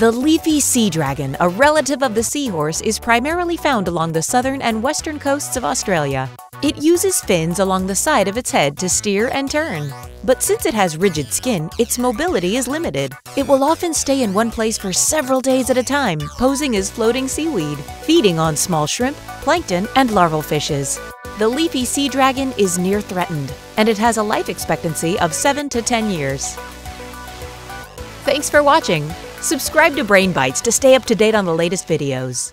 The leafy sea dragon, a relative of the seahorse, is primarily found along the southern and western coasts of Australia. It uses fins along the side of its head to steer and turn. But since it has rigid skin, its mobility is limited. It will often stay in one place for several days at a time, posing as floating seaweed, feeding on small shrimp, plankton, and larval fishes. The leafy sea dragon is near threatened, and it has a life expectancy of 7 to 10 years. Thanks for watching! Subscribe to Brain Bites to stay up to date on the latest videos.